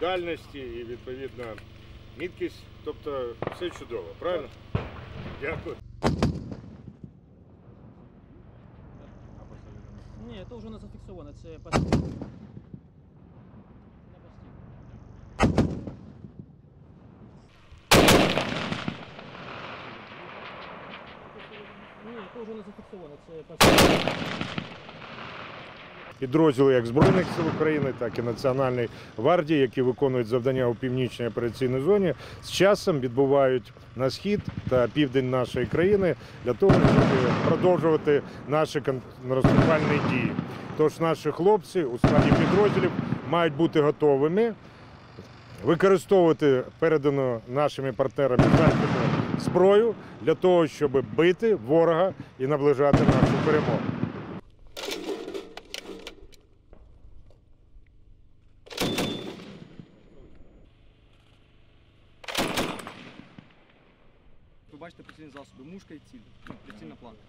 дальності і відповідно міткість. Тобто все чудово, правильно? Дякую. Ні, це вже не зафіксовано, це постійно. Не постійно. Ні, це вже не зафіксовано, це постійно. Підрозділи як Збройних сил України, так і Національної гвардії, які виконують завдання у північній операційній зоні, з часом відбувають на схід та південь нашої країни для того, щоб продовжувати наші наступальні дії. Тож наші хлопці у складі підрозділів мають бути готовими використовувати передану нашими партнерами західну зброю для того, щоб бити ворога і наближати нашу перемогу. Бачите прицільні засоби, мушка і ціль, ну, прицільна планка.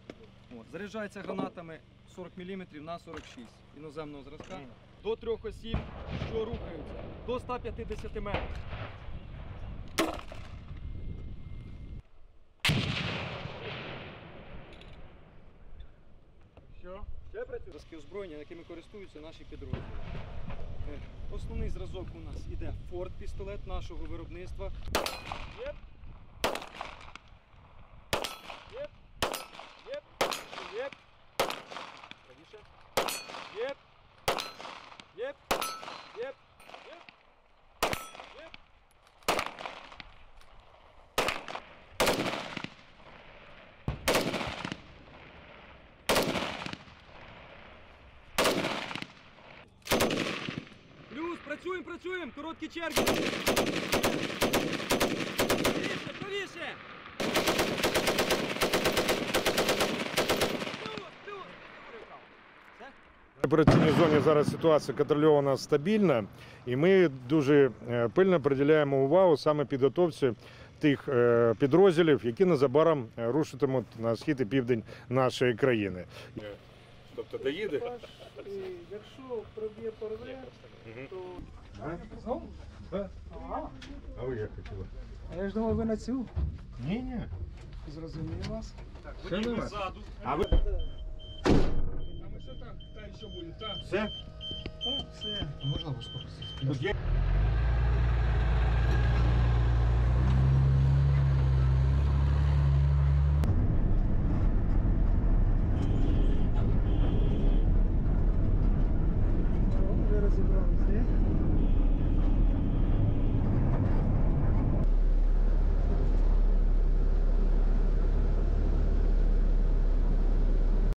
От. Заряджається гранатами 40 мм на 46 іноземного зразка до трьох осіб, що рухаються до 150 метрів. Зразки озброєння, якими користуються наші підрозділи. Е, Основний зразок у нас іде Ford пістолет нашого виробництва. Єп. Єп. Єп. Єп. Єп. Єп. Плюс, працюємо, працюємо, короткі черги. Правіше, правіше. В операційній зоні зараз ситуація контрольована стабільна, і ми дуже е, пильно приділяємо увагу саме підготовці тих е, підрозділів, які незабаром е, рушитимуть на схід і південь нашої країни. Тобто доїде? Якщо проб'є порве, то А ви як хотіли? а я ж думав, ви на цю. Ні, ні. Зрозумів вас. Все нормально. А ви Що так? Все? Можна вас Тут є?